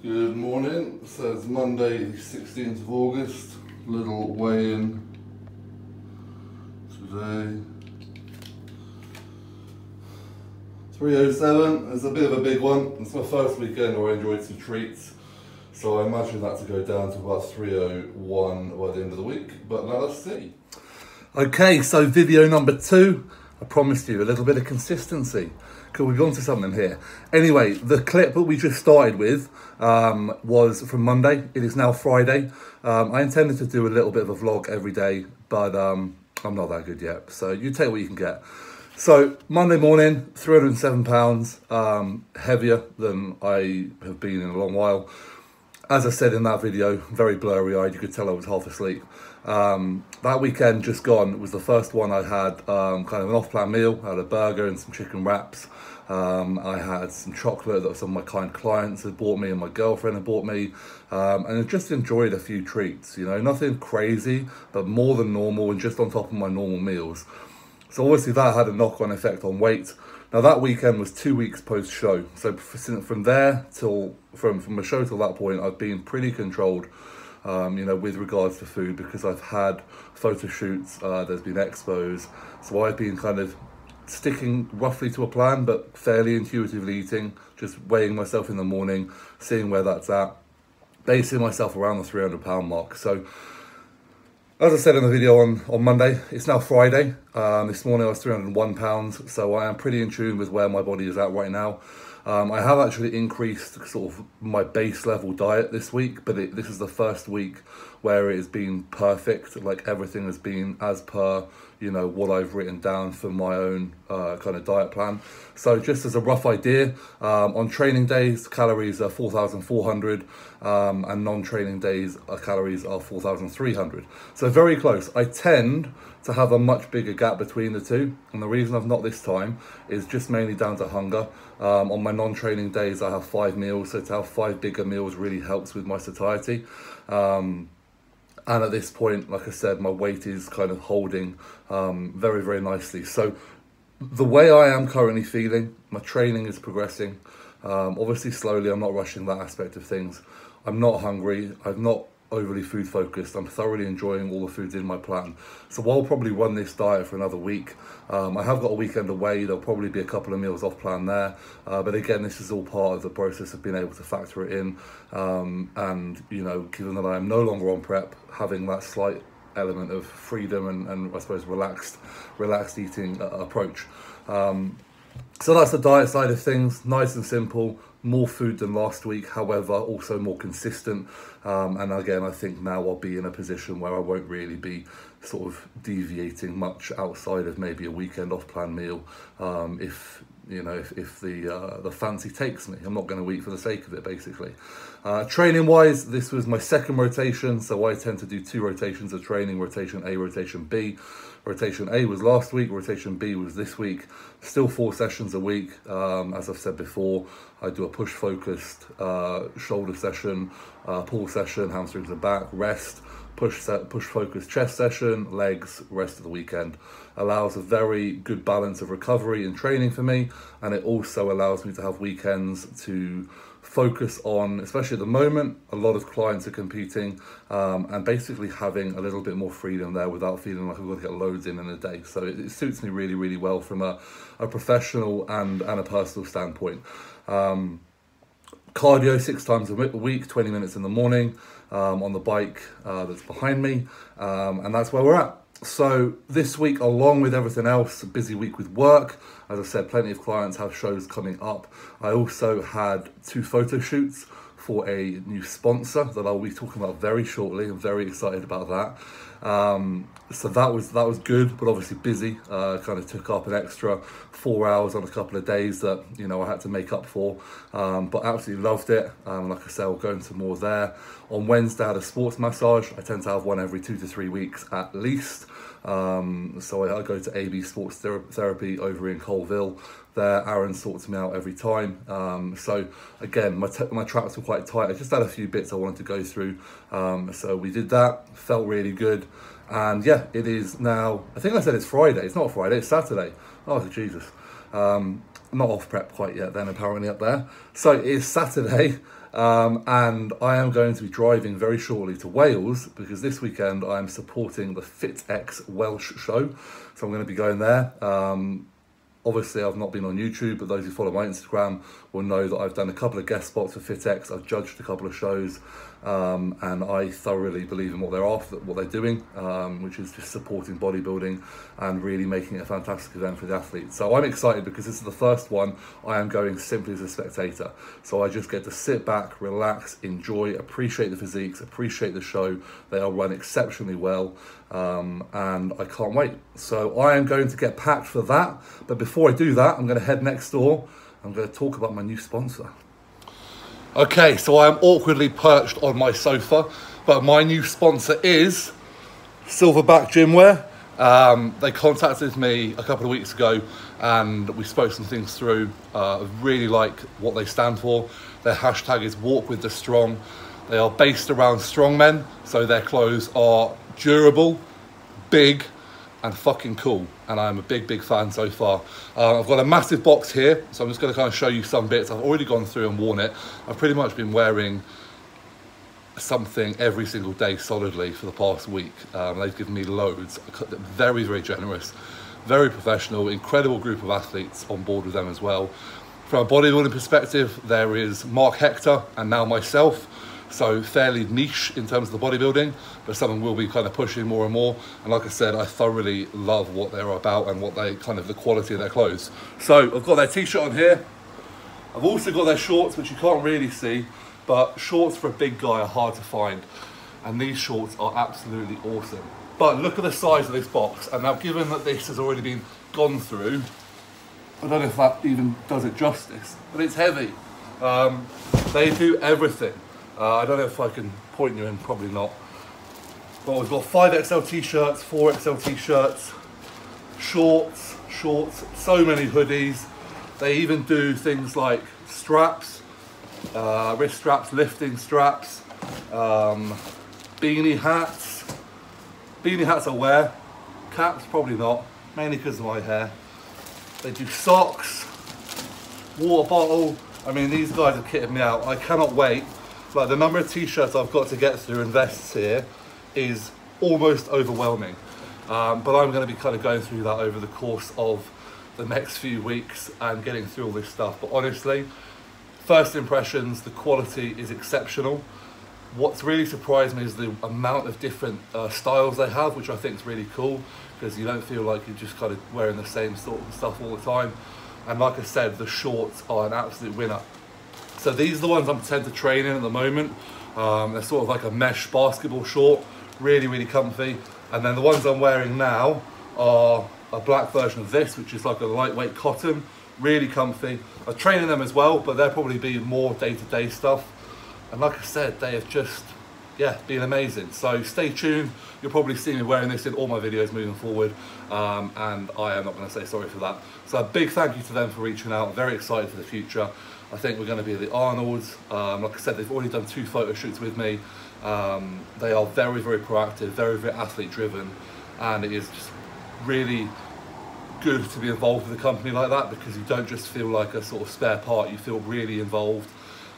Good morning. So it's Monday, 16th of August. Little weigh-in today. 307. It's a bit of a big one. It's my first weekend where I enjoyed some treats. So I imagine that to go down to about 301 by the end of the week. But let's see. Okay, so video number two. I promised you a little bit of consistency. Could we go on to something here? Anyway, the clip that we just started with um, was from Monday. It is now Friday. Um, I intended to do a little bit of a vlog every day, but um, I'm not that good yet. So you take what you can get. So Monday morning, 307 pounds, um, heavier than I have been in a long while. As I said in that video, very blurry eyed. You could tell I was half asleep. Um, that weekend just gone was the first one I had um, kind of an off-plan meal. I had a burger and some chicken wraps. Um, I had some chocolate that some of my kind clients had bought me and my girlfriend had bought me. Um, and I just enjoyed a few treats, you know, nothing crazy, but more than normal and just on top of my normal meals. So obviously that had a knock-on effect on weight. Now that weekend was two weeks post-show. So from there till, from, from the show till that point, I've been pretty controlled um, you know, with regards to food because I've had photo shoots, uh, there's been expos, so I've been kind of sticking roughly to a plan, but fairly intuitively eating, just weighing myself in the morning, seeing where that's at, basing myself around the 300 pound mark. So, as I said in the video on, on Monday, it's now Friday. Um, this morning I was 301 pounds, so I am pretty in tune with where my body is at right now. Um, I have actually increased sort of my base level diet this week, but it, this is the first week where it has been perfect. Like everything has been as per, you know, what I've written down for my own uh, kind of diet plan. So just as a rough idea, um, on training days, calories are 4,400 um, and non-training days, uh, calories are 4,300. So very close. I tend to have a much bigger gap between the two. And the reason I've not this time is just mainly down to hunger. Um, on my non-training days, I have five meals. So to have five bigger meals really helps with my satiety. Um, and at this point, like I said, my weight is kind of holding um, very, very nicely. So the way I am currently feeling, my training is progressing. Um, obviously, slowly, I'm not rushing that aspect of things. I'm not hungry. I've not overly food focused. I'm thoroughly enjoying all the foods in my plan. So I'll probably run this diet for another week. Um, I have got a weekend away. There'll probably be a couple of meals off plan there. Uh, but again, this is all part of the process of being able to factor it in. Um, and, you know, given that I am no longer on prep, having that slight element of freedom and, and I suppose relaxed, relaxed eating uh, approach. Um, so that's the diet side of things, nice and simple, more food than last week, however, also more consistent. Um, and again, I think now I'll be in a position where I won't really be sort of deviating much outside of maybe a weekend off plan meal um, if you know, if, if the uh, the fancy takes me. I'm not going to eat for the sake of it, basically. Uh, training wise, this was my second rotation, so I tend to do two rotations of training, rotation A, rotation B. Rotation A was last week, rotation B was this week. Still four sessions a week. Um, as I've said before, I do a push focused uh, shoulder session, uh, pull session, hamstrings and back, rest, push set, push focused chest session, legs, rest of the weekend. Allows a very good balance of recovery and training for me, and it also allows me to have weekends to focus on, especially at the moment, a lot of clients are competing um, and basically having a little bit more freedom there without feeling like I've got to get loads in in a day. So it, it suits me really, really well from a, a professional and, and a personal standpoint. Um, cardio six times a week, 20 minutes in the morning um, on the bike uh, that's behind me, um, and that's where we're at. So this week, along with everything else, a busy week with work. As I said, plenty of clients have shows coming up. I also had two photo shoots for a new sponsor that I'll be talking about very shortly. I'm very excited about that. Um, so that was that was good, but obviously busy. Uh, kind of took up an extra four hours on a couple of days that you know I had to make up for. Um, but absolutely loved it. Um, like I said, we'll go into more there. On Wednesday, I had a sports massage. I tend to have one every two to three weeks at least. Um, so I, I, go to AB Sports Ther Therapy over in Coalville. There, Aaron sorts me out every time. Um, so again, my my traps were quite tight. I just had a few bits I wanted to go through. Um, so we did that. Felt really good. And yeah, it is now. I think I said it's Friday. It's not Friday. It's Saturday. Oh Jesus. Um, not off prep quite yet then apparently up there. So it is Saturday um, and I am going to be driving very shortly to Wales because this weekend I am supporting the FitX Welsh show. So I'm going to be going there. Um, Obviously, I've not been on YouTube, but those who follow my Instagram will know that I've done a couple of guest spots for FitX. I've judged a couple of shows, um, and I thoroughly believe in what they're after, what they're doing, um, which is just supporting bodybuilding and really making it a fantastic event for the athletes. So I'm excited because this is the first one I am going simply as a spectator. So I just get to sit back, relax, enjoy, appreciate the physiques, appreciate the show. They are run exceptionally well, um, and I can't wait. So I am going to get packed for that. But before I do that, I'm going to head next door. I'm going to talk about my new sponsor. Okay, so I am awkwardly perched on my sofa, but my new sponsor is Silverback Gymwear. Um, they contacted me a couple of weeks ago and we spoke some things through. Uh, I really like what they stand for. Their hashtag is Walk with the Strong. They are based around strong men, so their clothes are durable, big, and fucking cool. And I'm a big, big fan so far. Uh, I've got a massive box here, so I'm just going to kind of show you some bits. I've already gone through and worn it. I've pretty much been wearing something every single day solidly for the past week. Um, they've given me loads. Very, very generous, very professional, incredible group of athletes on board with them as well. From a bodybuilding perspective, there is Mark Hector and now myself. So fairly niche in terms of the bodybuilding, but something we'll be kind of pushing more and more. And like I said, I thoroughly love what they're about and what they kind of the quality of their clothes. So I've got their t-shirt on here. I've also got their shorts, which you can't really see, but shorts for a big guy are hard to find. And these shorts are absolutely awesome. But look at the size of this box. And now given that this has already been gone through, I don't know if that even does it justice, but it's heavy. Um, they do everything. Uh, I don't know if I can point you in, probably not. But we've got 5XL t-shirts, 4XL t-shirts, shorts, shorts, so many hoodies. They even do things like straps, uh, wrist straps, lifting straps, um, beanie hats. Beanie hats I wear, caps probably not, mainly because of my hair. They do socks, water bottle. I mean, these guys have kitted me out. I cannot wait like the number of t-shirts I've got to get through and vests here is almost overwhelming. Um, but I'm going to be kind of going through that over the course of the next few weeks and getting through all this stuff. But honestly, first impressions, the quality is exceptional. What's really surprised me is the amount of different uh, styles they have, which I think is really cool because you don't feel like you're just kind of wearing the same sort of stuff all the time. And like I said, the shorts are an absolute winner. So these are the ones I'm tend to train in at the moment. Um, they're sort of like a mesh basketball short, really, really comfy. And then the ones I'm wearing now are a black version of this, which is like a lightweight cotton, really comfy. I train in them as well, but they'll probably be more day-to-day -day stuff. And like I said, they have just, yeah, been amazing. So stay tuned. You'll probably see me wearing this in all my videos moving forward. Um, and I am not gonna say sorry for that. So a big thank you to them for reaching out. Very excited for the future. I think we're going to be at the Arnold's. Um, like I said, they've already done two photo shoots with me. Um, they are very, very proactive, very, very athlete driven, and it is just really good to be involved with a company like that because you don't just feel like a sort of spare part, you feel really involved.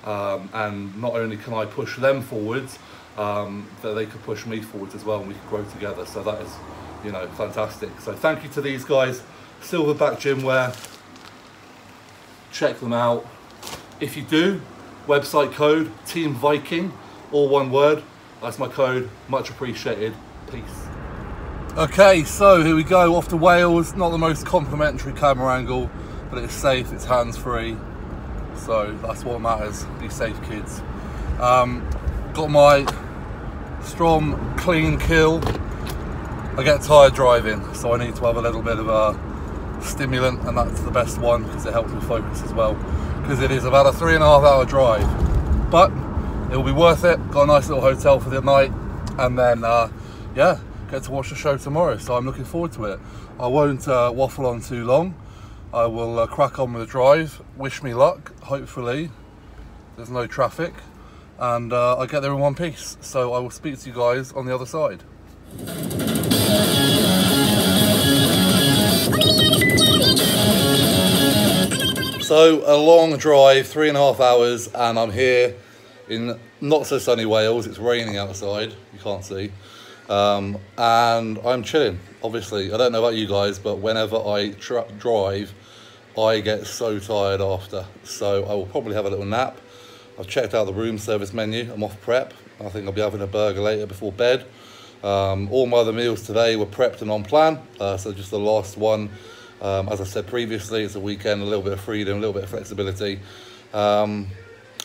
Um, and not only can I push them forwards, um, that they could push me forwards as well and we can grow together. So that is, you know, fantastic. So thank you to these guys, Silverback Gymwear. Check them out. If you do, website code Team Viking, all one word. That's my code. Much appreciated. Peace. Okay, so here we go, off to Wales. Not the most complimentary camera angle, but it's safe, it's hands-free. So that's what matters. Be safe, kids. Um, got my Strom clean kill. I get tired driving, so I need to have a little bit of a stimulant, and that's the best one because it helps me focus as well because it is about a three and a half hour drive. But it will be worth it. Got a nice little hotel for the night, and then uh, yeah, get to watch the show tomorrow. So I'm looking forward to it. I won't uh, waffle on too long. I will uh, crack on with the drive. Wish me luck. Hopefully, there's no traffic, and uh, I get there in one piece. So I will speak to you guys on the other side. So a long drive, three and a half hours, and I'm here in not so sunny Wales. It's raining outside. You can't see, um, and I'm chilling. Obviously, I don't know about you guys, but whenever I drive, I get so tired after. So I will probably have a little nap. I've checked out the room service menu. I'm off prep. I think I'll be having a burger later before bed. Um, all my other meals today were prepped and on plan. Uh, so just the last one um, as I said previously, it's a weekend, a little bit of freedom, a little bit of flexibility. Um,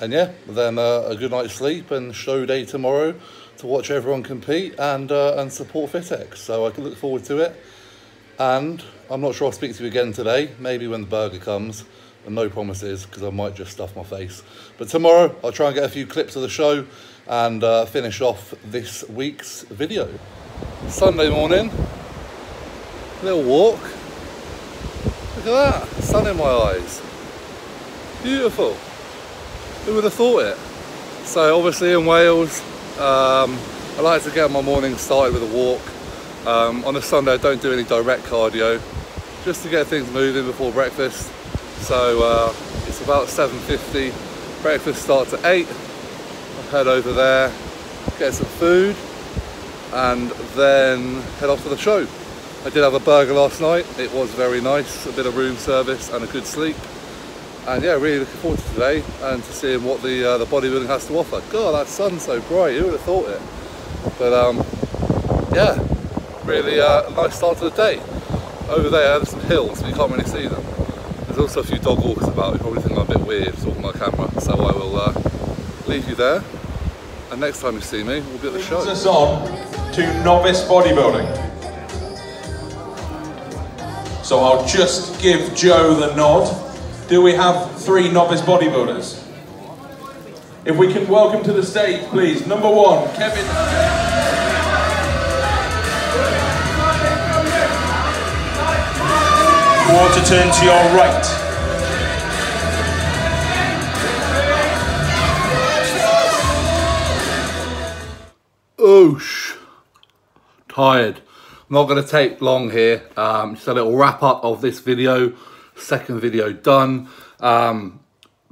and yeah, then uh, a good night's sleep and show day tomorrow to watch everyone compete and uh, and support Fitex. So I can look forward to it. And I'm not sure I'll speak to you again today, maybe when the burger comes. And no promises because I might just stuff my face. But tomorrow I'll try and get a few clips of the show and uh, finish off this week's video. Sunday morning, little walk Look at that, sun in my eyes. Beautiful. Who would have thought it? So obviously in Wales, um, I like to get my morning started with a walk. Um, on a Sunday I don't do any direct cardio, just to get things moving before breakfast. So uh, it's about 7.50, breakfast starts at 8. I'll head over there, get some food, and then head off to the show. I did have a burger last night. It was very nice, a bit of room service and a good sleep. And yeah, really looking forward to today and to seeing what the uh, the bodybuilding has to offer. God, that sun's so bright, who would have thought it? But um, yeah, really uh, nice start to the day. Over there, there's some hills, but you can't really see them. There's also a few dog walkers about. You probably think I'm a bit weird talking my camera, so I will uh, leave you there. And next time you see me, we'll be at the show. us on to novice bodybuilding. So I'll just give Joe the nod. Do we have three novice bodybuilders? If we can welcome to the stage, please. Number one, Kevin. Quarter turn to your right. Oosh. Tired. Not going to take long here. Um, just a little wrap up of this video. Second video done. Um,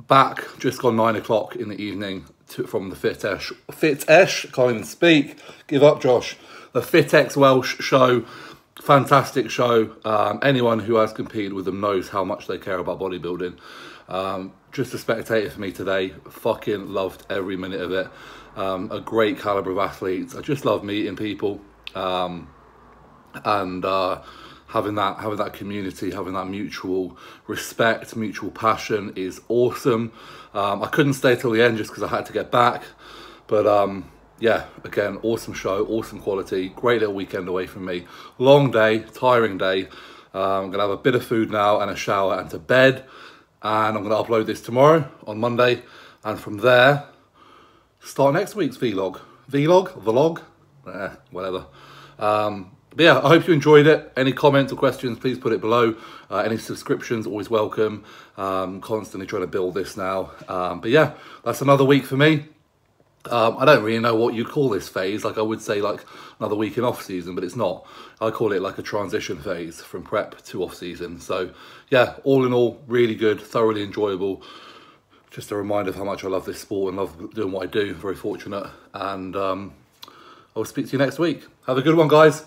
back just gone nine o'clock in the evening to, from the Fitesh. Fitesh, can't even speak. Give up, Josh. The Fitex Welsh show. Fantastic show. Um, anyone who has competed with them knows how much they care about bodybuilding. Um, just a spectator for me today. Fucking loved every minute of it. Um, a great caliber of athletes. I just love meeting people. Um, and uh, having that having that community, having that mutual respect, mutual passion is awesome. Um, I couldn't stay till the end just because I had to get back, but um, yeah, again, awesome show, awesome quality, great little weekend away from me. Long day, tiring day. Uh, I'm gonna have a bit of food now and a shower and to bed, and I'm gonna upload this tomorrow on Monday, and from there, start next week's vlog. Vlog, vlog, eh, whatever. But yeah, I hope you enjoyed it. Any comments or questions, please put it below. Uh, any subscriptions, always welcome. Um, constantly trying to build this now. Um, but yeah, that's another week for me. Um, I don't really know what you call this phase. Like I would say like another week in off season, but it's not. I call it like a transition phase from prep to off season. So yeah, all in all, really good, thoroughly enjoyable. Just a reminder of how much I love this sport and love doing what I do. Very fortunate. And um, I'll speak to you next week. Have a good one, guys.